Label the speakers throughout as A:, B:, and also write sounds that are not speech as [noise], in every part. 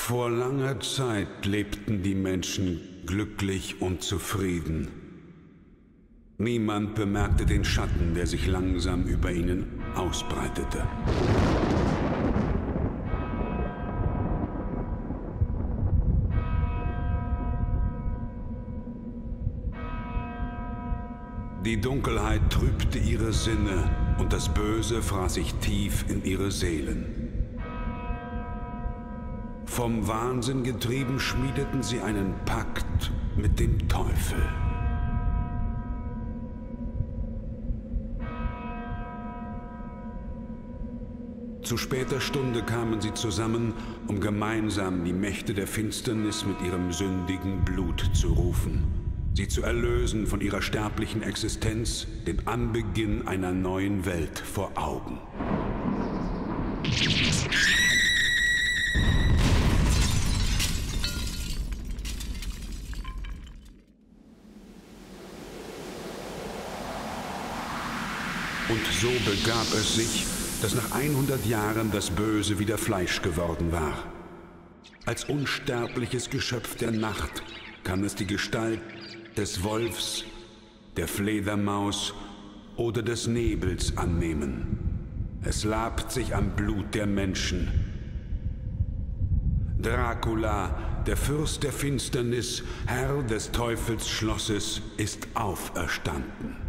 A: Vor langer Zeit lebten die Menschen glücklich und zufrieden. Niemand bemerkte den Schatten, der sich langsam über ihnen ausbreitete. Die Dunkelheit trübte ihre Sinne und das Böse fraß sich tief in ihre Seelen. Vom Wahnsinn getrieben schmiedeten sie einen Pakt mit dem Teufel. Zu später Stunde kamen sie zusammen, um gemeinsam die Mächte der Finsternis mit ihrem sündigen Blut zu rufen, sie zu erlösen von ihrer sterblichen Existenz, den Anbeginn einer neuen Welt vor Augen. Und so begab es sich, dass nach 100 Jahren das Böse wieder Fleisch geworden war. Als unsterbliches Geschöpf der Nacht kann es die Gestalt des Wolfs, der Fledermaus oder des Nebels annehmen. Es labt sich am Blut der Menschen. Dracula, der Fürst der Finsternis, Herr des Teufelsschlosses, ist auferstanden.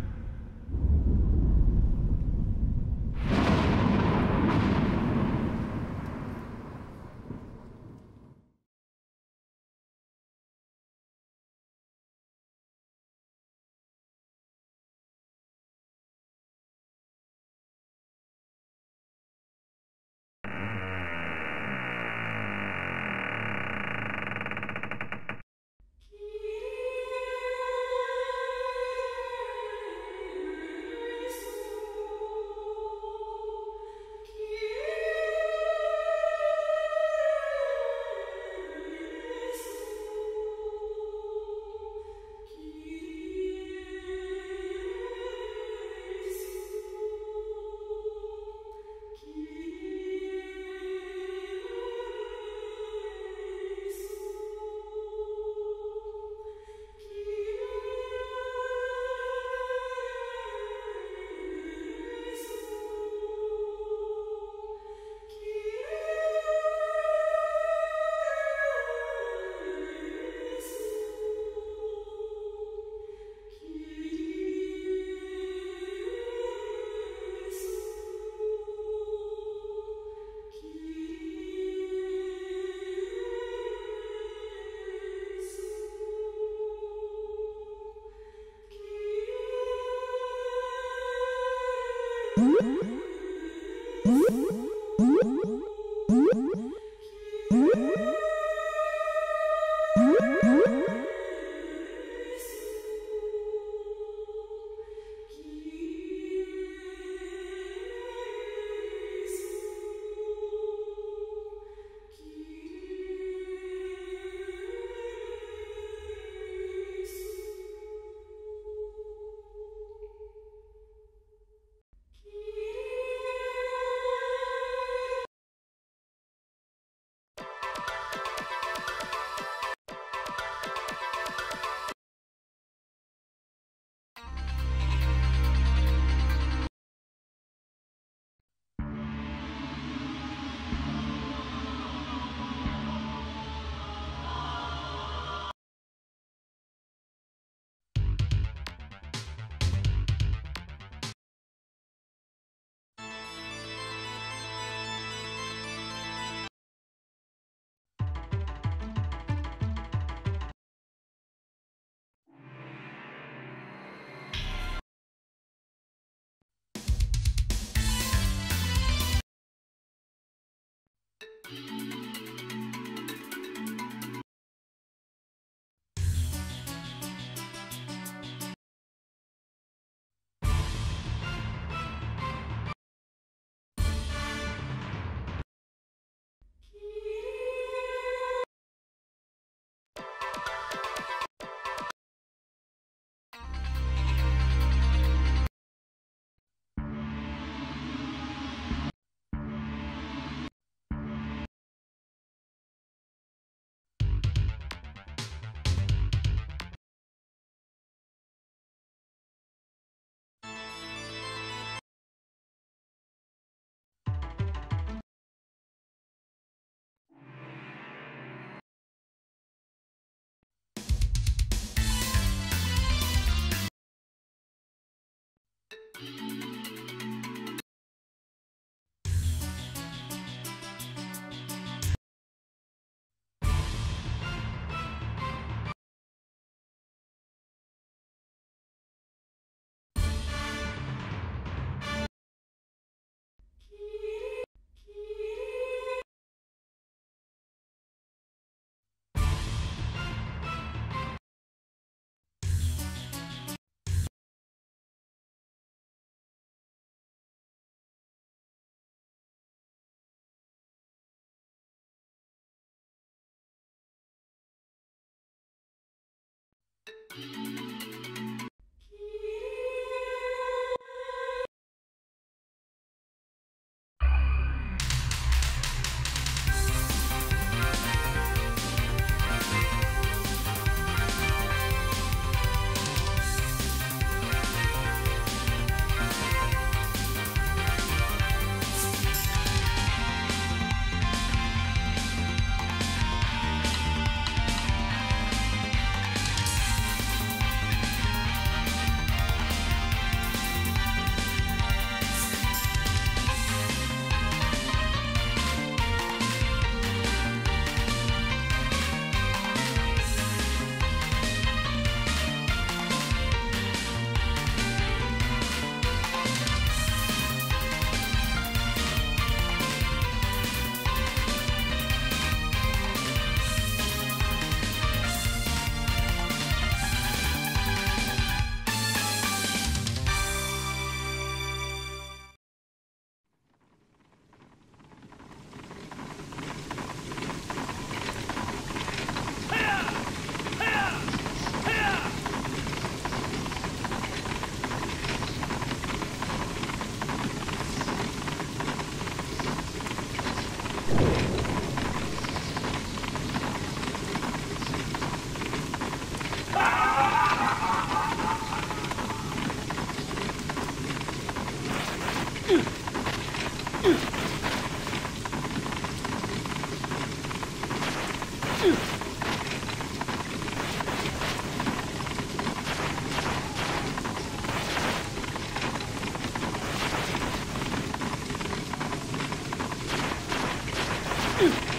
B: Ugh! [laughs]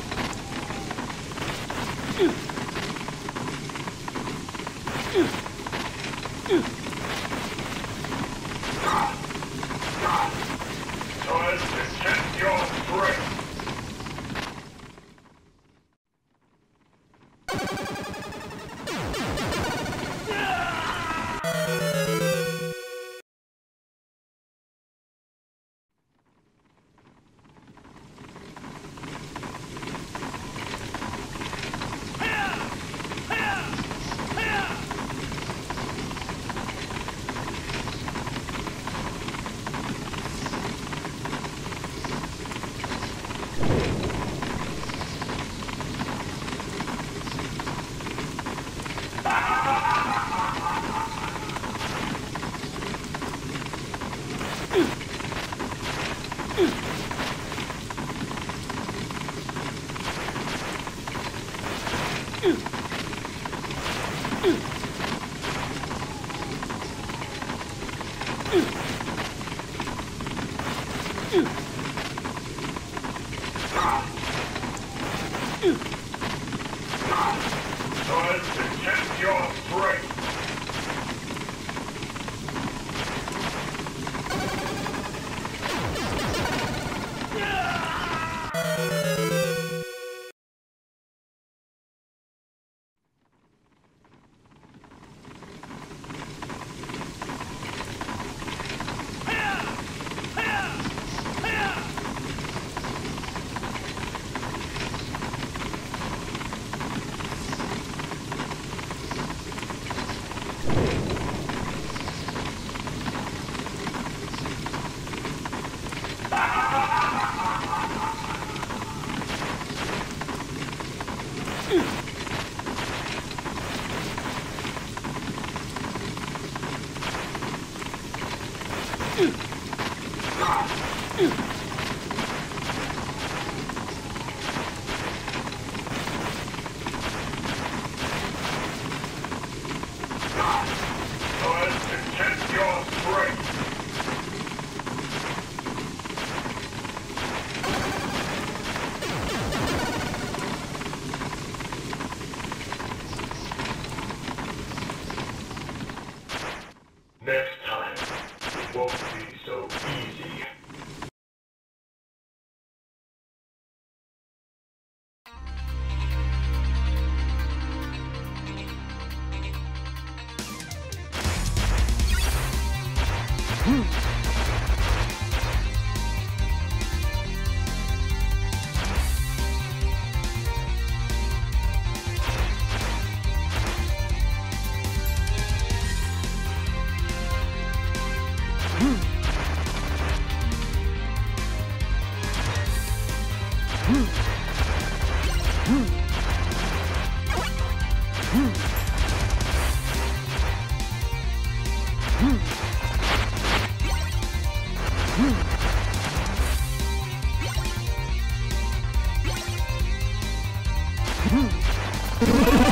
B: Hmm.